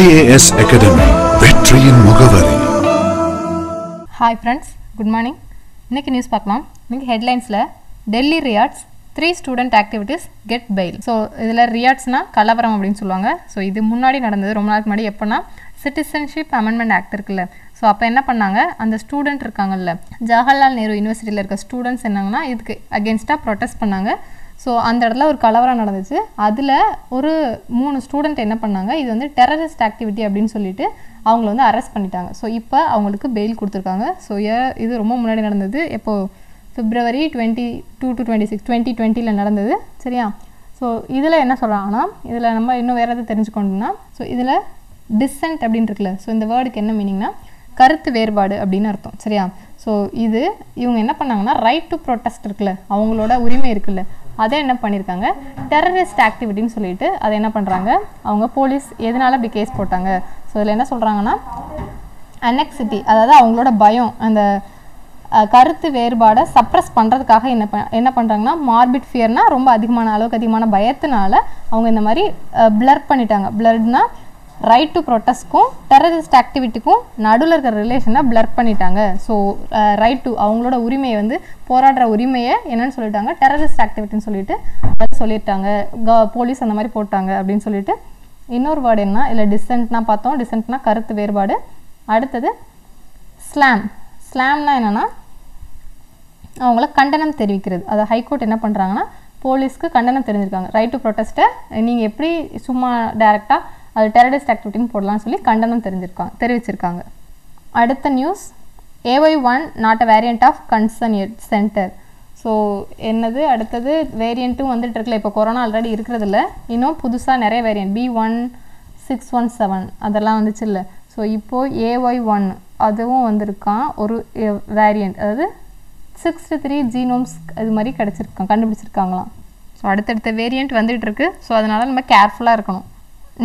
IAS academy வெற்றியின் முகவரி hi friends good morning இன்னைக்கு நியூஸ் பார்க்கலாம். இன்னைக்கு ஹெட்லைன்ஸில் Delhi riots three student activities get bail so இதில் ரியாட்ஸ்னால் கலவரம் அப்படின்னு சொல்லுவாங்க. ஸோ இது முன்னாடி நடந்தது ரொம்ப நாளுக்கு முன்னாடி. எப்போனா சிட்டிசன்ஷிப் அமெண்ட்மெண்ட் ஆக்ட் இருக்குல்ல. ஸோ அப்போ என்ன பண்ணாங்க? அந்த ஸ்டூடெண்ட் இருக்காங்கல்ல ஜவஹர்லால் நேரு யூனிவர்சிட்டியில் இருக்க ஸ்டூடெண்ட்ஸ் என்னங்கன்னா இதுக்கு அகேன்ஸ்டாக ப்ரொட்டஸ்ட் பண்ணாங்க. ஸோ அந்த இடத்துல ஒரு கலவரம் நடந்துச்சு. அதில் ஒரு மூணு ஸ்டூடெண்ட் என்ன பண்ணாங்க இது வந்து டெரரிஸ்ட் ஆக்டிவிட்டி அப்படின்னு சொல்லிட்டு அவங்கள வந்து அரெஸ்ட் பண்ணிட்டாங்க. ஸோ இப்போ அவங்களுக்கு பெயில் கொடுத்துருக்காங்க. ஸோ இது ரொம்ப முன்னாடி நடந்தது. இப்போது February twenty two to twenty six twenty டுவெண்ட்டியில் நடந்தது. சரியா? ஸோ இதில் என்ன சொல்கிறாங்கன்னா இதில் நம்ம இன்னும் வேறு எதாவது தெரிஞ்சுக்கணும்னா ஸோ இதில் டிசென்ட் அப்படின்னு இருக்குல்ல ஸோ இந்த வேர்டுக்கு என்ன மீனிங்னா கருத்து வேறுபாடு அப்படின்னு அர்த்தம். சரியா? ஸோ இது இவங்க என்ன பண்ணாங்கன்னா ரைட் டு ப்ரொட்டஸ்ட் இருக்குல்ல அவங்களோட உரிமை இருக்குல்ல அதை என்ன பண்ணியிருக்காங்க டெரரிஸ்ட் ஆக்டிவிட்டின்னு சொல்லிட்டு அதை என்ன பண்ணுறாங்க அவங்க போலீஸ் எதனால அப்படி கேஸ் போட்டாங்க? ஸோ இதில் என்ன சொல்கிறாங்கன்னா அனெக்சிட்டி அதாவது அவங்களோட பயம் அந்த கருத்து வேறுபாடை சப்ரஸ் பண்ணுறதுக்காக என்ன ப என்ன பண்ணுறாங்கன்னா மார்பிட் ஃபியர்னா ரொம்ப அதிகமான அளவுக்கு அதிகமான பயத்தினால அவங்க இந்த மாதிரி பிளர் பண்ணிட்டாங்க. பிளர்னா ரைட் டு ப்ரொட்டஸ்ட்க்கும் டெரரிஸ்ட் ஆக்டிவிட்டிக்கும் நடுவில் இருக்கிற ரிலேஷனை பிளர் பண்ணிட்டாங்க. ஸோ ரைட் டு அவங்களோட உரிமையை வந்து போராடுற உரிமையை என்னன்னு சொல்லிட்டாங்க? டெரரிஸ்ட் ஆக்டிவிட்டின்னு சொல்லிட்டு அதை சொல்லிட்டாங்க. க போலீஸ் அந்த மாதிரி போட்டாங்க அப்படின்னு சொல்லிட்டு. இன்னொரு வேர்டு என்ன இல்லை டிசென்ட்னா பார்த்தோம். டிசென்ட்னா கருத்து வேறுபாடு. அடுத்தது ஸ்லாம் ஸ்லாம்னா என்னென்னா அவங்கள கண்டனம் தெரிவிக்கிறது. அதை ஹைகோர்ட் என்ன பண்ணுறாங்கன்னா போலீஸ்க்கு கண்டனம் தெரிஞ்சிருக்காங்க. ரைட் டு ப்ரொட்டஸ்ட்டை நீங்கள் எப்படி சும்மா டேரெக்டாக அது டெரரிஸ்ட் ஆக்டிவிட்டின்னு போடலாம்னு சொல்லி கண்டனம் தெரிஞ்சிருக்காங்க தெரிவிச்சிருக்காங்க. அடுத்த news AY one not a variant of concern centre so என்னது? அடுத்தது வேரியண்ட்டும் வந்துட்டு இருக்கல இப்போ கொரோனா ஆல்ரெடி இருக்கிறதில்ல. இன்னும் புதுசாக நிறைய variant B one six one seven அதெல்லாம் வந்துச்சு இல்லை. ஸோ இப்போது ஏஒய் ஒன் அதுவும் வந்திருக்கான் ஒரு வேரியண்ட் அதாவது சிக்ஸ்டி த்ரீ ஜீனோம்ஸ் இது மாதிரி கிடச்சிருக்கான் கண்டுபிடிச்சிருக்காங்களாம். ஸோ அடுத்தடுத்த வேரியண்ட் வந்துட்டு இருக்கு. ஸோ அதனால் நம்ம கேர்ஃபுல்லாக இருக்கணும்.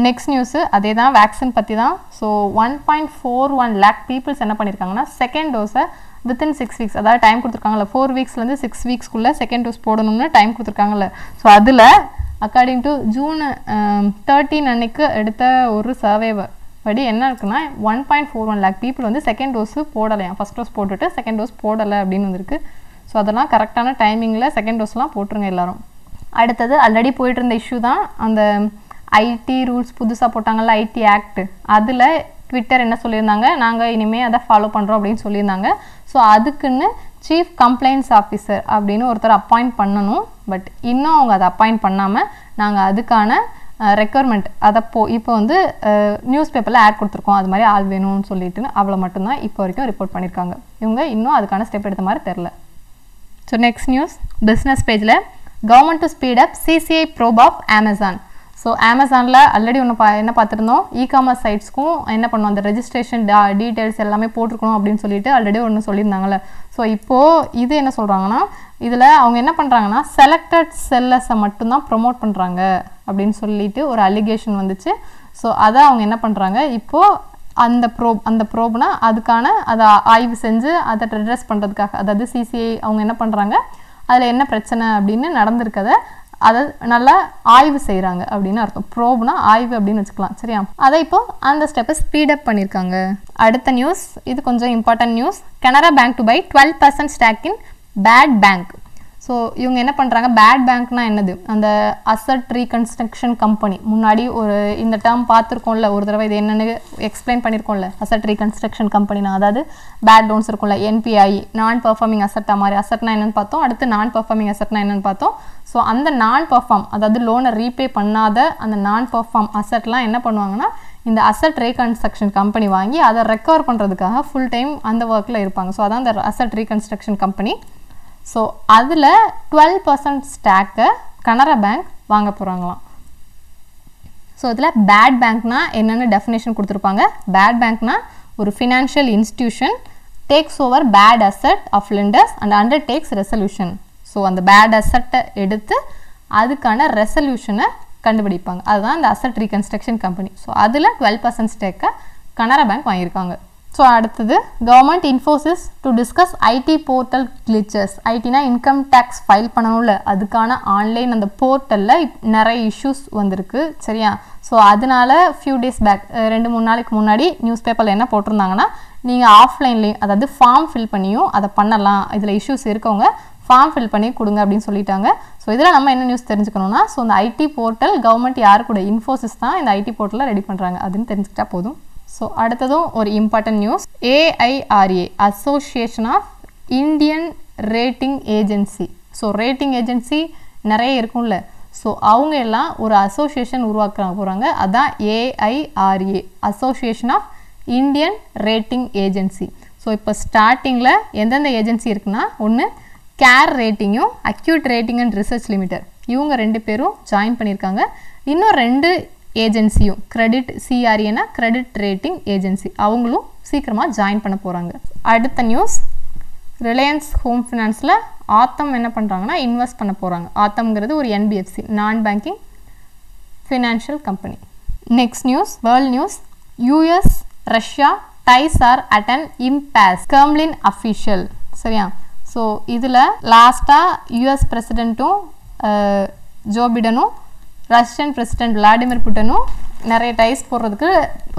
நெக்ஸ்ட் நியூஸு அதே தான் வேக்சின் பற்றி தான். So one point four one lakh peoples என்ன பண்ணியிருக்காங்கன்னா செகண்ட் டோஸை வித்தின் சிக்ஸ் வீக்ஸ் அதாவது டைம் கொடுத்துருக்காங்கல்ல ஃபோர் வீக்ஸ்லேருந்து சிக்ஸ் வீக்ஸ்க்குள்ளே செகண்ட் டோஸ் போடணும்னு டைம் கொடுத்துருக்காங்கல்ல. ஸோ அதில் according to June thirteen um, அன்னைக்கு எடுத்த ஒரு சர்வே படி என்ன இருக்குன்னா one point four one lakh people வந்து செகண்ட் டோஸு போடலையாம் ஃபஸ்ட் டோஸ் போட்டுட்டு செகண்ட் டோஸ் போடலை அப்படின்னு வந்திருக்கு. ஸோ அதெல்லாம் கரெக்டான டைமிங்கில் செகண்ட் டோஸ்லாம் போட்டுருங்க எல்லோரும். அடுத்தது ஆல்ரெடி போயிட்டு இருந்த இஷ்யூ தான் அந்த ஐடி ரூல்ஸ் புதுசாக போட்டாங்கல்ல ஐடி ஆக்ட் அதில் ட்விட்டர் என்ன சொல்லியிருந்தாங்க? நாங்கள் இனிமேல் அதை ஃபாலோ பண்ணுறோம் அப்படின்னு சொல்லியிருந்தாங்க. ஸோ அதுக்குன்னு சீஃப் கம்ப்ளைண்ட்ஸ் ஆஃபீஸர் அப்படின்னு ஒருத்தர் அப்பாயிண்ட் பண்ணணும். பட் இன்னும் அவங்க அதை அப்பாயிண்ட் பண்ணாமல் நாங்கள் அதுக்கான ரெக்குவயர்மெண்ட் அதை போ இப்போ வந்து நியூஸ் பேப்பரில் ஆட் கொடுத்துருக்கோம். அது மாதிரி ஆள் வேணும்னு சொல்லிட்டு அவ்வளோ மட்டும்தான் இப்போ வரைக்கும் ரிப்போர்ட் பண்ணியிருக்காங்க. இவங்க இன்னும் அதுக்கான ஸ்டெப் எடுத்த மாதிரி தெரில ஸோ நெக்ஸ்ட் நியூஸ் பிஸ்னஸ் பேஜில் government to speed up CCI probe of Amazon so அமேசானில் ஆல்ரெடி ஒன்று பா என்ன பார்த்துருந்தோம்? இ காமர்ஸ் சைட்ஸ்க்கும் என்ன பண்ணுவோம் அந்த ரெஜிஸ்ட்ரேஷன் டா டீட்டெயில்ஸ் எல்லாமே போட்டிருக்கணும் அப்படின்னு சொல்லிட்டு ஆல்ரெடி ஒன்று சொல்லியிருந்தாங்கல்ல. ஸோ இப்போது இது என்ன சொல்கிறாங்கன்னா இதில் அவங்க என்ன பண்ணுறாங்கன்னா செலக்டட் செல்லர்ஸை மட்டும்தான் ப்ரொமோட் பண்ணுறாங்க அப்படின்னு சொல்லிட்டு ஒரு அலிகேஷன் வந்துச்சு. ஸோ அதை அவங்க என்ன பண்ணுறாங்க இப்போது அந்த ப்ரோப் அந்த ப்ரோப்னா அதுக்கான அதை ஆய்வு செஞ்சு அதை ரெட்ரஸ் பண்ணுறதுக்காக அதாவது சிசிஐ அவங்க என்ன பண்ணுறாங்க அதில் என்ன பிரச்சனை அப்படின்னு நடந்திருக்கதை அதை நல்லா ஆய்வு செய்கிறாங்க அப்படின்னு அர்த்தம். ப்ரோப்னா ஆய்வு அப்படின்னு வச்சுக்கலாம் சரியா? அதை இப்போ அந்த ஸ்டெப்பை ஸ்பீடப் பண்ணியிருக்காங்க அடுத்த நியூஸ் இது கொஞ்சம் important news Canara bank to buy twelve percent stock in bad bank so இவங்க என்ன பண்ணுறாங்க பேட் பேங்க்னா என்னது? அந்த அசட் ரீகன்ஸ்ட்ரக்ஷன் கம்பெனி முன்னாடி ஒரு இந்த டேர்ம் பார்த்துருக்கோம்ல ஒரு தடவை இது என்னென்னு எக்ஸ்பிளைன் பண்ணியிருக்கோம்ல அசட் ரீகன்ஸ்ட்ரக்ஷன் கம்பெனினா அதாவது பேட் லோன்ஸ் இருக்கும்ல என்பிஐ நான் பர்ஃபார்மிங் அசட்டா மாதிரி அசட்னா என்னென்னு பார்த்தோம். அடுத்து நான் பர்ஃபார்மிங் அசட்னா என்னென்னு பார்த்தோம். ஸோ அந்த நான் பெர்ஃபார்ம் அதாவது லோனை ரீபே பண்ணாத அந்த நான் பர்ஃபார்ம் அசட்லாம் என்ன பண்ணுவாங்கன்னா இந்த அசட் ரீகன்ஸ்ட்ரக்ஷன் கம்பெனி வாங்கி அதை ரெக்கவர் பண்ணுறதுக்காக ஃபுல் டைம் அந்த ஒர்க்கில் இருப்பாங்க. ஸோ அதான் அந்த அசட் ரீகன்ஸ்ட்ரக்ஷன் கம்பெனி ஸோ அதில் டுவெல் பர்சன்ட் ஸ்டாக்கை கனரா பேங்க் வாங்க போகிறாங்களாம் ஸோ இதில் பேட் பேங்க்னா என்னென்னு டெஃபினேஷன் கொடுத்துருப்பாங்க? பேட் பேங்க்னா ஒரு financial institution takes over bad asset of lenders and under takes resolution so அந்த பேட் அசட்டை எடுத்து அதுக்கான ரெசல்யூஷனை கண்டுபிடிப்பாங்க. அதுதான் அந்த அசட் ரீகன்ஸ்ட்ரக்ஷன் கம்பெனி ஸோ அதில் டுவெல் பர்சன்ட் ஸ்டேக்கை கனரா பேங்க் வாங்கியிருக்காங்க. ஸோ அடுத்தது government Infosys to discuss IT portal glitches ஐடினா income tax file பண்ணணும்ல அதுக்கான ஆன்லைன் அந்த போர்ட்டலில் நிறைய இஷ்யூஸ் வந்திருக்கு சரியா? ஸோ அதனால ஃபியூ டேஸ் பேக் ரெண்டு மூணு நாளைக்கு முன்னாடி நியூஸ் பேப்பரில் என்ன போட்டிருந்தாங்கன்னா நீங்கள் ஆஃப்லைன்லேயும் அதாவது ஃபார்ம் ஃபில் பண்ணியும் அதை பண்ணலாம். இதில் இஷ்யூஸ் இருக்கவங்க ஃபார்ம் ஃபில் பண்ணி கொடுங்க அப்படின்னு சொல்லிட்டாங்க. ஸோ இதில் நம்ம என்ன நியூஸ் தெரிஞ்சுக்கணும்னா ஸோ இந்த ஐடி போர்ட்டல் கவர்மெண்ட் யார் கூட இன்ஃபோசிஸ் தான் இந்த ஐடி போர்ட்டலில் ரெடி பண்ணுறாங்க அதுன்னு தெரிஞ்சுக்கிட்டா போதும். ஸோ அடுத்ததும் ஒரு important news AIRA association of Indian rating agency so rating agency நிறைய இருக்கும்ல. ஸோ அவங்க எல்லாம் ஒரு அசோசியேஷன் உருவாக்க போகிறாங்க அதான் AIRA association of Indian rating agency so இப்போ ஸ்டார்டிங்கில் எந்தெந்த ஏஜென்சி இருக்குன்னா ஒன்று care ரேட்டிங்கும் Acuite rating and research limited இவங்க ரெண்டு பேரும் ஜாயின் பண்ணியிருக்காங்க. இன்னும் ரெண்டு ஏஜென்சியும் கிரெடிட் சிஆர்ஏனா கிரெடிட் ரேட்டிங் ஏஜென்சி அவங்களும் சீக்கிரமாக ஜாயின் பண்ண போகிறாங்க அடுத்த நியூஸ் ரிலையன்ஸ் ஹோம் ஃபினான்ஸில் ஆத்தம் என்ன பண்ணுறாங்கன்னா இன்வெஸ்ட் பண்ண போகிறாங்க ஆத்தம்ங்கிறது ஒரு NBFC non banking financial company next news world news US Russia ties are at an impasse Kremlin official சரியா? ஸோ இதில் லாஸ்ட்டாக யூஎஸ் பிரசிடெண்ட்டும் ஜோ பிடனும் ரஷ்யன் பிரசிடென்ட் விளாடிமிர் புட்டனும் நிறைய டைஸ் போடுறதுக்கு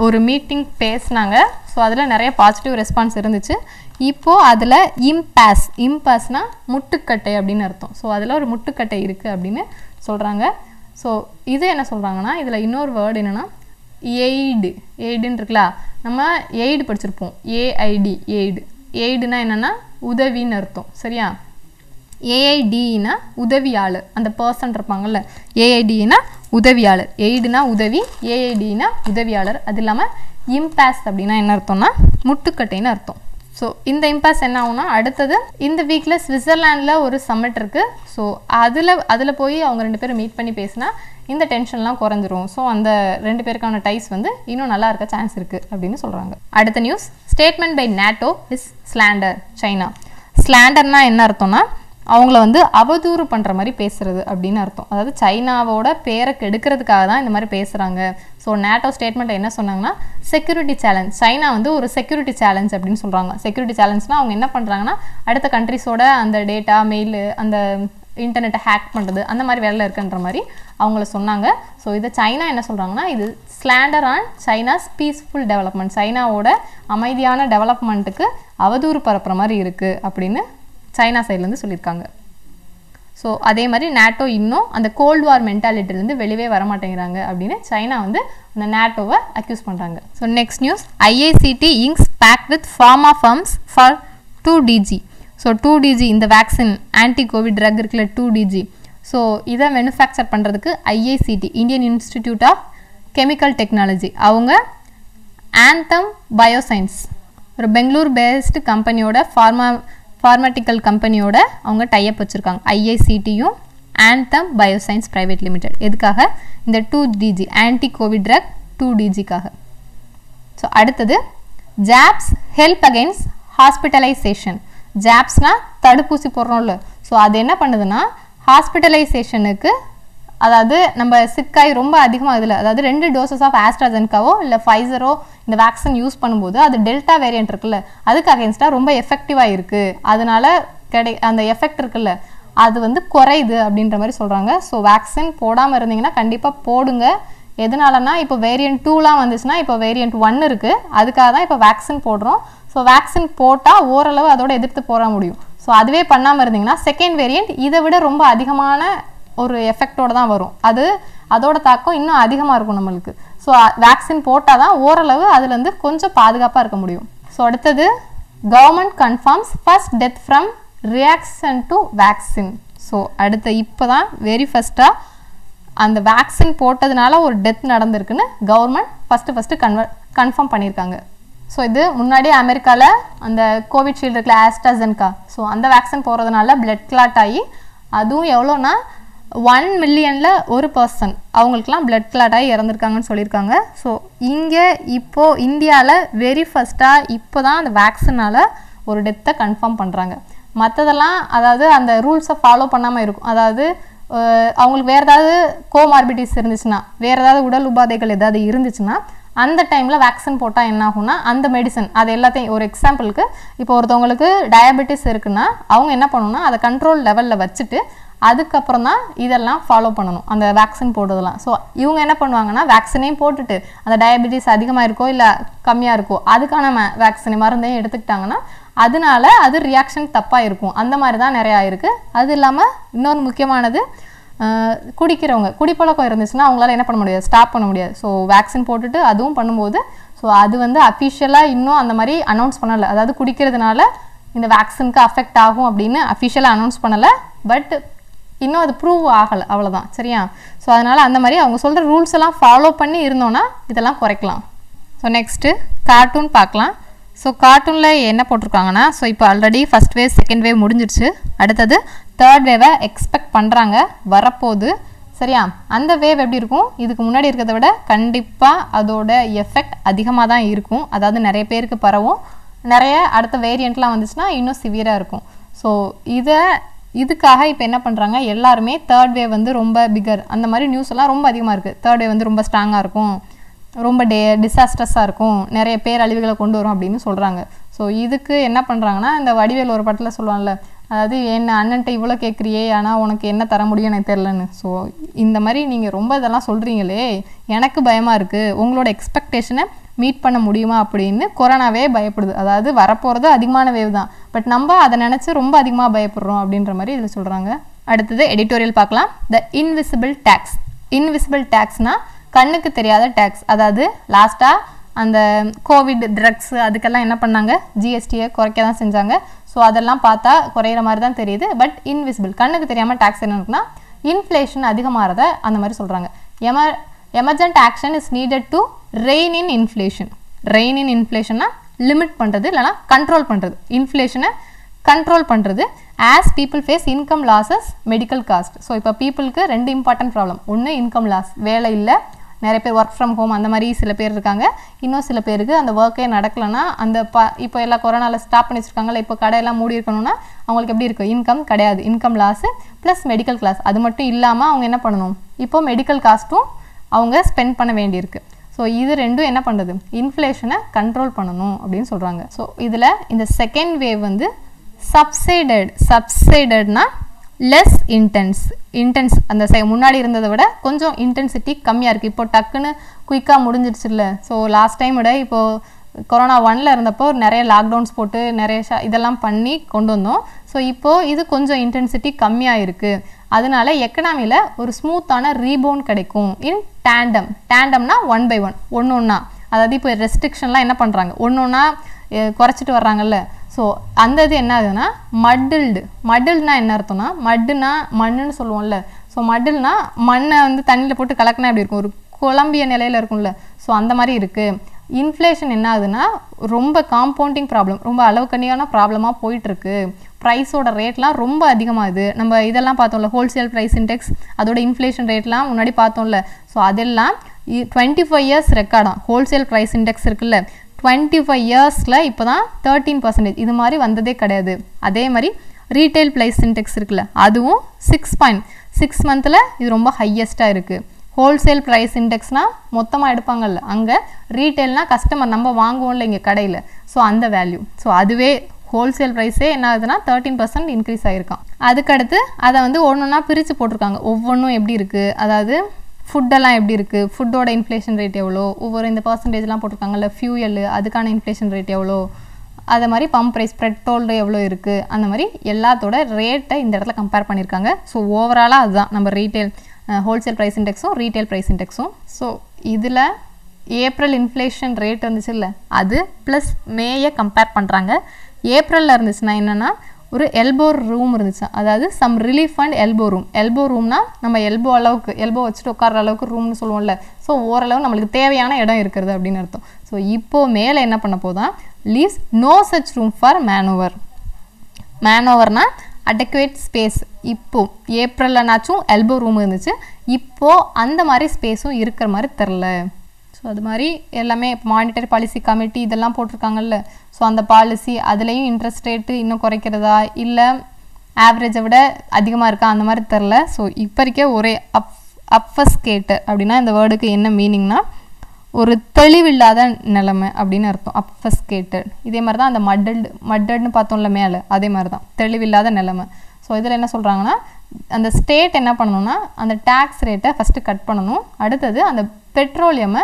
ஒரு மீட்டிங் பேசினாங்க. ஸோ அதில் நிறைய பாசிட்டிவ் ரெஸ்பான்ஸ் இருந்துச்சு. இப்போது அதில் இம்பேஸ் இம்பாஸ்னால் முட்டுக்கட்டை அப்படின்னு அர்த்தம். ஸோ அதில் ஒரு முட்டுக்கட்டை இருக்குது அப்படின்னு சொல்கிறாங்க ஸோ இது என்ன சொல்கிறாங்கன்னா இதில் இன்னொரு வேர்டு என்னென்னா எய்டு எய்டுன்னு இருக்குல்ல நம்ம எய்டு படிச்சிருப்போம். ஏஐடி எய்டு எய்டுனா என்னென்னா உதவின்னு அர்த்தம். சரியா? ஏஐடினா உதவியாளர். அந்த பர்சன் இருப்பாங்கல்ல ஏஐடினா உதவியாளர். எய்டுனா உதவி ஏஐடினா உதவியாளர். அது இல்லாமல் இம்பாஸ் அப்படின்னா என்ன அர்த்தம்னா முட்டுக்கட்டைன்னு அர்த்தம். ஸோ இந்த இம்பாஸ் என்ன ஆகும்னா அடுத்தது இந்த வீக்கில் சுவிட்சர்லாண்டில் ஒரு சம்மிட் இருக்குது ஸோ அதில் அதில் போய் அவங்க ரெண்டு பேரும் மீட் பண்ணி பேசினா இந்த டென்ஷன்லாம் குறைஞ்சிரும். ஸோ அந்த ரெண்டு பேருக்கான டைஸ் வந்து இன்னும் நல்லா இருக்க சான்ஸ் இருக்குது அப்படின்னு சொல்கிறாங்க அடுத்த news statement by NATO is slander China ஸ்லாண்டர்னா என்ன அர்த்தம்னா அவங்கள வந்து அவதூறு பண்ணுற மாதிரி பேசுகிறது அப்படின்னு அர்த்தம். அதாவது சைனாவோட பேரை கெடுக்கிறதுக்காக தான் இந்த மாதிரி பேசுகிறாங்க ஸோ நேட்டோ ஸ்டேட்மெண்ட் என்ன சொன்னாங்கன்னா செக்யூரிட்டி சேலஞ்ச் சைனா வந்து ஒரு செக்யூரிட்டி சேலஞ்ச் அப்படின்னு சொல்கிறாங்க செக்யூரிட்டி சேலஞ்ச்னால் அவங்க என்ன பண்ணுறாங்கன்னா அடுத்த கண்ட்ரிஸோட அந்த டேட்டா மெயில் அந்த இன்டர்நெட்டை ஹேக் பண்ணுறது அந்த மாதிரி வேலையில் இருக்குன்ற மாதிரி அவங்கள சொன்னாங்க. ஸோ இதை சைனா என்ன சொல்கிறாங்கன்னா இது slander on China's peaceful development சைனாவோட அமைதியான டெவலப்மெண்ட்டுக்கு அவதூறு பரப்புகிற மாதிரி இருக்குது அப்படின்னு சைனா சைட்லேருந்து சொல்லியிருக்காங்க. ஸோ அதே மாதிரி நேட்டோ இன்னும் அந்த கோல்டு வார் மென்டாலிட்டிலேருந்து வெளியே வர மாட்டேங்கிறாங்க அப்படின்னு சைனா வந்து அந்த நேட்டோவை அக்யூஸ் பண்ணுறாங்க so next news IICT inks pact with pharma firms for two DG so two DG இந்த வேக்சின் ஆன்டி கோவிட் ட்ரக் இருக்குல்ல டூ டிஜி ஸோ இதை மேனுஃபேக்சர் பண்ணுறதுக்கு IICT Indian Institute of Chemical Technology அவங்க Anthem bioscience ஒரு Bangalore based கம்பெனியோட pharma pharmaceutical கம்பெனியோட அவங்க type வச்சுருக்காங்க. ஐஐசிடியும் ஆன்தம் பயோசைன்ஸ் ப்ரைவேட் லிமிடெட் எதுக்காக? இந்த two DG anti Covid drug two டிஜிக்காக so அடுத்தது ஜாப்ஸ் ஹெல்ப் அகைன்ஸ் ஹாஸ்பிட்டலைசேஷன் ஜாப்ஸ்னால் தடுப்பூசி போடுறோம்ல. ஸோ அது என்ன பண்ணுதுன்னா ஹாஸ்பிட்டலைசேஷனுக்கு அதாவது நம்ம சிக்காய் ரொம்ப அதிகமாக இதில் அதாவது ரெண்டு டோசஸ் ஆஃப் ஆஸ்ட்ராஜென்காவோ இல்லை ஃபைசரோ இந்த வேக்சின் யூஸ் பண்ணும்போது அது டெல்டா வேரியன்ட் இருக்குல்ல அதுக்கு அகேன்ஸ்டாக ரொம்ப எஃபெக்டிவாக இருக்குது அதனால கிடை அந்த எஃபெக்ட் இருக்குல்ல அது வந்து குறையுது அப்படின்ற மாதிரி சொல்கிறாங்க ஸோ வேக்சின் போடாமல் இருந்தீங்கன்னா கண்டிப்பாக போடுங்க. எதனாலனா இப்போ வேரியன்ட் டூலாம் வந்துச்சுன்னா இப்போ வேரியன்ட் ஒன் இருக்குது அதுக்காக தான் இப்போ வேக்சின் போடுறோம். ஸோ வேக்சின் போட்டால் ஓரளவு அதோட எதிர்த்து போட முடியும். ஸோ அதுவே பண்ணாமல் இருந்தீங்கன்னா செகண்ட் வேரியன்ட் இதை விட ரொம்ப அதிகமான ஒரு எஃபெக்டோடு தான் வரும். அது அதோட தாக்கம் இன்னும் அதிகமாக இருக்கும் நம்மளுக்கு. ஸோ வேக்சின் போட்டால் தான் ஓரளவு அதுலேருந்து கொஞ்சம் பாதுகாப்பாக இருக்க முடியும். ஸோ அடுத்தது government confirms first death from reaction to vaccine so அடுத்த இப்போ தான் வெரி ஃபஸ்ட்டாக அந்த வேக்சின் போட்டதுனால ஒரு டெத் நடந்திருக்குன்னு கவர்மெண்ட் ஃபஸ்ட்டு ஃபஸ்ட்டு கன்வர் கன்ஃபார்ம் பண்ணியிருக்காங்க. ஸோ இது முன்னாடியே அமெரிக்காவில் அந்த கோவிஷீல்டு இருக்குல்ல ஆஸ்ட்ராசென்கா ஸோ அந்த வேக்சின் போகிறதுனால பிளட் கிளாட் ஆகி அதுவும் எவ்வளோனா ஒன் மில்லியனில் ஒரு பர்சன் அவங்களுக்குலாம் பிளட் கிளாட் இறந்துருக்காங்கன்னு சொல்லியிருக்காங்க. ஸோ இங்கே இப்போது இந்தியாவில் வெரி ஃபஸ்ட்டாக இப்போ தான் அந்த வேக்சினால் ஒரு டெத்தை கன்ஃபார்ம் பண்ணுறாங்க மற்றதெல்லாம் அதாவது அந்த ரூல்ஸை ஃபாலோ பண்ணாமல் இருக்கும். அதாவது அவங்களுக்கு வேறு ஏதாவது கோமார்பிட்டிஸ் இருந்துச்சுன்னா வேறு ஏதாவது உடல் உபாதைகள் ஏதாவது இருந்துச்சுன்னா அந்த டைமில் வேக்சின் போட்டால் என்ன ஆகும்னா அந்த மெடிசன் அது எல்லாத்தையும் ஒரு எக்ஸாம்பிளுக்கு இப்போ ஒருத்தவங்களுக்கு டயபெட்டிஸ் இருக்குன்னா அவங்க என்ன பண்ணணும்னா அதை கண்ட்ரோல் லெவலில் வச்சுட்டு அதுக்கப்புறம் தான் இதெல்லாம் ஃபாலோ பண்ணணும். அந்த வேக்சின் போடுறதெல்லாம். ஸோ இவங்க என்ன பண்ணுவாங்கன்னா வேக்சினையும் போட்டுட்டு அந்த டயபெட்டிஸ் அதிகமாக இருக்கோ இல்லை கம்மியாக இருக்கோ அதுக்கான வேக்சின் மருந்தையும் எடுத்துக்கிட்டாங்கன்னா அதனால அது ரியாக்ஷன் தப்பாக இருக்கும் அந்த மாதிரி தான் நிறையா இருக்குது அது இல்லாமல் இன்னொரு முக்கியமானது குடிக்கிறவங்க. குடிப்பழக்கம் இருந்துச்சுன்னா அவங்களால என்ன பண்ண முடியாது. ஸ்டாப் பண்ண முடியாது. ஸோ வேக்சின் போட்டுட்டு அதுவும் பண்ணும்போது ஸோ அது வந்து அஃபிஷியலாக இன்னும் அந்த மாதிரி அனௌன்ஸ் பண்ணலை. அதாவது குடிக்கிறதுனால இந்த வேக்சினுக்கு அஃபெக்ட் ஆகும் அப்படின்னு அஃபிஷியலாக அனௌன்ஸ் பண்ணலை. பட் இன்னும் அது ப்ரூவ் ஆகலை அவ்வளோதான் சரியா? ஸோ அதனால் அந்த மாதிரி அவங்க சொல்கிற ரூல்ஸ் எல்லாம் ஃபாலோ பண்ணி இருந்தோன்னா இதெல்லாம் குறைக்கலாம். ஸோ நெக்ஸ்ட்டு கார்ட்டூன் பார்க்கலாம். ஸோ கார்ட்டூனில் என்ன போட்டிருக்காங்கன்னா ஸோ இப்போ already first wave second wave முடிஞ்சிருச்சு. அடுத்தது தேர்ட் வேவை எக்ஸ்பெக்ட் பண்ணுறாங்க வரப்போகுது சரியா? அந்த வேவ் எப்படி இருக்கும்? இதுக்கு முன்னாடி இருக்கிறத விட கண்டிப்பாக அதோட எஃபெக்ட் அதிகமாக தான் இருக்கும். அதாவது நிறைய பேருக்கு பரவும். நிறைய அடுத்த வேரியண்ட்லாம் வந்துச்சுன்னா இன்னும் சிவியராக இருக்கும். ஸோ இதை இதுக்காக இப்போ என்ன பண்ணுறாங்க எல்லாருமே தேர்ட் வேவ் வந்து ரொம்ப பிகர் அந்த மாதிரி நியூஸ் எல்லாம் ரொம்ப அதிகமாக இருக்குது தேர்ட் வேவ் வந்து ரொம்ப ஸ்ட்ராங்காக இருக்கும். ரொம்ப டே டிசாஸ்ட்ரஸாக இருக்கும். நிறைய பேரழிவுகளை கொண்டு வரும் அப்படின்னு சொல்கிறாங்க ஸோ இதுக்கு என்ன பண்ணுறாங்கன்னா இந்த வடிவேல் ஒரு படத்தில் சொல்லுவாங்கல்ல அதாவது என்ன அண்ணன்ட்ட இவ்வளோ கேட்குறியே ஆனால் உனக்கு என்ன தர முடியும் எனக்கு தெரிலன்னு ஸோ இந்த மாதிரி நீங்கள் ரொம்ப இதெல்லாம் சொல்கிறீங்களே எனக்கு பயமாக இருக்குது உங்களோட எக்ஸ்பெக்டேஷனை மீட் பண்ண முடியுமா அப்படின்னு கொரோனாவே பயப்படுது. அதாவது வரப்போகிறது அதிகமான வேவ் தான். பட் நம்ம அதை நினச்சி ரொம்ப அதிகமாக பயப்படுறோம் அப்படின்ற மாதிரி இதில் சொல்கிறாங்க அடுத்தது எடிட்டோரியல் பார்க்கலாம். த இன்விசிபிள் டேக்ஸ் இன்விசிபிள் டேக்ஸ்னால் கண்ணுக்கு தெரியாத டேக்ஸ் அதாவது லாஸ்ட்டாக அந்த கோவிட் ட்ரக்ஸ் அதுக்கெல்லாம் என்ன பண்ணாங்க? ஜிஎஸ்டியை குறைக்க தான் செஞ்சாங்க. ஸோ அதெல்லாம் பார்த்தா குறையிற மாதிரி தான் தெரியுது. பட் இன்விசிபிள் கண்ணுக்கு தெரியாமல் டேக்ஸ் என்ன இருக்குன்னா இன்ஃப்ளேஷன் அதிகமாகிறத அந்த மாதிரி சொல்கிறாங்க எம emergent action is needed to rein in inflation rein in இன்ஃப்ளேஷன்னா limit பண்ணுறது இல்லைனா கண்ட்ரோல் பண்ணுறது இன்ஃப்ளேஷனை கண்ட்ரோல் பண்ணுறது as people face income losses medical cost so இப்போ பீப்புளுக்கு ரெண்டு இம்பார்ட்டன்ட் ப்ராப்ளம் ஒன்று இன்கம் லாஸ் வேலை இல்லை நிறைய பேர் ஒர்க் ஃப்ரம் ஹோம் அந்த மாதிரி சில பேர் இருக்காங்க. இன்னும் சில பேருக்கு அந்த ஒர்க்கே நடக்கலைன்னா அந்த ப இப்போ எல்லாம் கொரோனாவில் ஸ்டாப் பண்ணி வச்சுருக்காங்களா இப்போ கடையெல்லாம் மூடி இருக்கணும்னா அவங்களுக்கு எப்படி இருக்குது இன்கம் கிடையாது. Income loss plus medical class அது மட்டும் இல்லாமல் அவங்க என்ன பண்ணணும்? இப்போ மெடிக்கல் காஸ்ட்டும் அவங்க ஸ்பெண்ட் பண்ண வேண்டியிருக்கு. ஸோ இது ரெண்டும் என்ன பண்ணுறது இன்ஃப்ளேஷனை கண்ட்ரோல் பண்ணணும் அப்படின்னு சொல்கிறாங்க ஸோ இதில் இந்த செகண்ட் வேவ் வந்து சப்சைடட் சப்சைடட்னா லெஸ் இன்டென்ஸ் இன்டென்ஸ் அந்த சை முன்னாடி இருந்ததை விட கொஞ்சம் இன்டென்சிட்டி கம்மியாக இருக்குது இப்போ டக்குன்னு குயிக்காக முடிஞ்சிருச்சுல்ல. ஸோ லாஸ்ட் டைம் விட இப்போது கொரோனா ஒன்ல இருந்தப்போ நிறைய லாக்டவுன்ஸ் போட்டு நிறைய ஷா இதெல்லாம் பண்ணி கொண்டு வந்தோம். ஸோ இப்போது இது கொஞ்சம் இன்டென்சிட்டி கம்மியாக இருக்குது அதனால எக்கனாமியில் ஒரு ஸ்மூத்தான ரீபோன் கிடைக்கும். இன் டேண்டம் டேண்டம்னா ஒன் பை ஒன் ஒன்று ஒன்றா அதாவது இப்போ ரெஸ்ட்ரிக்ஷன்லாம் என்ன பண்ணுறாங்க ஒன்று ஒன்றா குறைச்சிட்டு வர்றாங்கல்ல. ஸோ அந்த இது என்ன ஆகுதுன்னா மட்டில்டு மட்டில்னா என்ன அர்த்தம்னா மட்டுனா மண்ணுன்னு சொல்லுவோம்ல. ஸோ மட்டில்னா மண்ணை வந்து தண்ணியில் போட்டு கலக்கினா எப்படி இருக்கும்? ஒரு குழம்பிய நிலையில் இருக்கும்ல. ஸோ அந்த மாதிரி இருக்குது இன்ஃப்ளேஷன் என்ன ஆகுதுன்னா ரொம்ப காம்பவுண்டிங் ப்ராப்ளம் ரொம்ப அளவுக்கண்ணியான ப்ராப்ளமாக போயிட்டுருக்கு. ப்ரைஸோட ரேட்லாம் ரொம்ப அதிகமாகுது. நம்ம இதெல்லாம் பார்த்தோம்ல ஹோல்சேல் ப்ரைஸ் இன்டெக்ஸ் அதோட இன்ஃப்ளேஷன் ரேட்லாம் முன்னாடி பார்த்தோம்ல. ஸோ அதெல்லாம் டுவெண்ட்டி ஃபைவ் இயர்ஸ் ரெக்கார்டாக ஹோல்சேல் ப்ரைஸ் இண்டெக்ஸ் இருக்குல்ல. டுவெண்ட்டி ஃபைவ் இயர்ஸில் இப்போ தான் தேர்ட்டீன் பர்சன்டேஜ் இது மாதிரி வந்ததே கிடையாது. அதே மாதிரி ரீட்டைல் ப்ரைஸ் இண்டெக்ஸ் இருக்குல்ல அதுவும் சிக்ஸ் பாயிண்ட் சிக்ஸ் மந்தில் இது ரொம்ப ஹையஸ்ட்டாக இருக்குது ஹோல்சேல் ப்ரைஸ் இண்டெக்ஸ்னால் மொத்தமாக எடுப்பாங்கல்ல அங்கே ரீட்டைல்னால் கஸ்டமர் நம்ம வாங்குவோம்ல இங்கே கடையில். ஸோ அந்த வேல்யூ ஸோ அதுவே ஹோல்சேல் ப்ரைஸே என்ன ஆகுதுன்னா தேர்ட்டீன் பர்சன்ட் இன்க்ரீஸ் ஆகிருக்கான் அதுக்கடுத்து அதை வந்து ஒன்று ஒன்றா பிரித்து போட்டிருக்காங்க. ஒவ்வொன்றும் எப்படி இருக்குது அதாவது ஃபுட்டெல்லாம் எப்படி இருக்குது ஃபுட்டோட இன்ஃப்ளேஷன் ரேட் எவ்வளோ? ஒவ்வொரு இந்த பர்சன்டேஜ்லாம் போட்டிருக்காங்கல்ல ஃபியூயல் அதுக்கான இன்ஃப்ளேஷன் ரேட் எவ்வளோ? அதை மாதிரி பம்ப் ப்ரைஸ் பெட்ரோல் எவ்வளோ இருக்குது அந்த மாதிரி எல்லாத்தோட ரேட்டை இந்த இடத்துல கம்பேர் பண்ணியிருக்காங்க. ஸோ ஓவராலாக அதுதான். நம்ம ரீட்டைல் ஹோல்சேல் ப்ரைஸ் இண்டெக்ஸும் ரீட்டைல் ப்ரைஸ் இண்டெக்ஸும் ஸோ இதில் ஏப்ரல் இன்ஃப்ளேஷன் ரேட் இருந்துச்சுல்ல அது ப்ளஸ் மேயை கம்பேர் பண்ணுறாங்க ஏப்ரலில் இருந்துச்சுன்னா என்னென்னா ஒரு எல்போ ரூம் இருந்துச்சு. அதாவது some relief and elbow room elbow ரூம்னா நம்ம எல்போ அளவுக்கு எல்போ வச்சுட்டு உட்கார அளவுக்கு ரூம்னு சொல்லுவோம்ல. ஸோ ஓரளவு நம்மளுக்கு தேவையான இடம் இருக்கிறது அப்படின்னு அர்த்தம். ஸோ இப்போது மேலே என்ன பண்ண போதான் leaves no such room for manoeuvre மேனோவர்னால் adequate space இப்போ ஏப்ரல்லனாச்சும் எல்போ ரூம் இருந்துச்சு. இப்போது அந்த மாதிரி ஸ்பேஸும் இருக்கிற மாதிரி தெரில ஸோ அது மாதிரி எல்லாமே இப்போ மானிட்டரி பாலிசி கமிட்டி இதெல்லாம் போட்டிருக்காங்கல்ல. ஸோ அந்த பாலிசி அதுலேயும் இன்ட்ரெஸ்ட் ரேட்டு இன்னும் குறைக்கிறதா? இல்லை ஆவரேஜை விட அதிகமாக இருக்கா? அந்த மாதிரி தெரில ஸோ இப்போதைக்கே ஒரே அப் அப்பஸ்கேட்டு அப்படின்னா இந்த வேர்டுக்கு என்ன மீனிங்னா ஒரு தெளிவில்லாத நிலைமை அப்படின்னு அர்த்தம். அப்பஸ்கேட்டட் இதே மாதிரி தான் அந்த மட்டல்டு மட்டட்னு பார்த்தோம்ல மேலே அதே மாதிரி தான் தெளிவில்லாத நிலைமை. ஸோ இதில் என்ன சொல்கிறாங்கன்னா அந்த ஸ்டேட் என்ன பண்ணணும்னா அந்த டேக்ஸ் ரேட்டை ஃபஸ்ட்டு கட் பண்ணணும். அடுத்தது அந்த பெட்ரோலியமை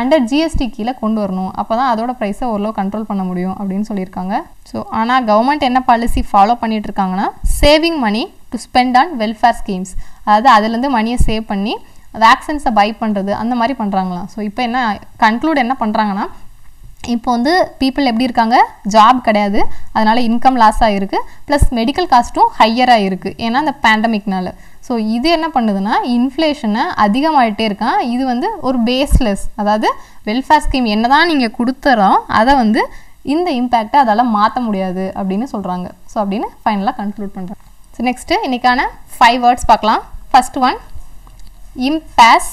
அண்டர் ஜிஎஸ்டி கீழே கொண்டு வரணும். அப்போ தான் அதோட ப்ரைஸை ஓரளவு கண்ட்ரோல் பண்ண முடியும் அப்படின்னு சொல்லியிருக்காங்க. ஸோ ஆனால் கவர்மெண்ட் என்ன பாலிசி ஃபாலோ பண்ணிட்டு இருக்காங்கன்னா saving money to spend on welfare schemes அதாவது அதுலேருந்து மணியை சேவ் பண்ணி வேக்சின்ஸை பை பண்ணுறது அந்த மாதிரி பண்ணுறாங்களாம் ஸோ இப்போ என்ன கன்க்ளூட் என்ன பண்ணுறாங்கன்னா இப்போ வந்து பீப்புள் எப்படி இருக்காங்க? ஜாப் கிடையாது. அதனால் இன்கம் லாஸ் ஆகிருக்கு ப்ளஸ் மெடிக்கல் காஸ்ட்டும் ஹையராக இருக்குது ஏன்னா அந்த பேண்டமிக்னால ஸோ இது என்ன பண்ணுதுன்னா இன்ஃப்ளேஷனை அதிகமாகிட்டே இருக்கான். இது வந்து ஒரு பேஸ்லெஸ் அதாவது வெல்ஃபேர் ஸ்கீம் என்ன தான் நீங்கள் கொடுத்துறோம் அதை வந்து இந்த இம்பேக்டை அதால் மாற்ற முடியாது அப்படின்னு சொல்கிறாங்க ஸோ அப்படின்னு ஃபைனலாக கன்க்ளூட் பண்ணுறேன் ஸோ நெக்ஸ்ட்டு இன்றைக்கான ஃபைவ் வேர்ட்ஸ் பார்க்கலாம். First one impasse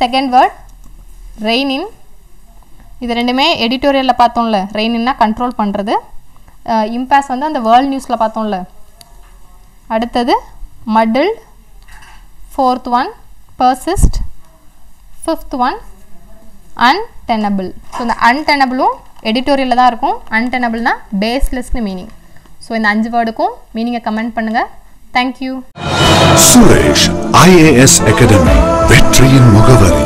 second word rein in இது ரெண்டுமே எடிட்டோரியலில் பார்த்தோம்ல. ரெயின்னா கண்ட்ரோல் பண்ணுறது இம்பேஸ் வந்து அந்த வேர்ல்ட் நியூஸில் பார்த்தோம்ல. அடுத்தது மடில் fourth one persist fifth one untenable so இந்த அன்டெனபிளும் எடிட்டோரியலில் தான் இருக்கும். அன்டெனபிள்னா பேஸ்லெஸ்னு மீனிங் ஸோ இந்த அஞ்சு வேர்டுக்கும் மீனிங்கை கமெண்ட் பண்ணுங்கள் thank you Suresh IAS academy வெற்றியின் முகவரி.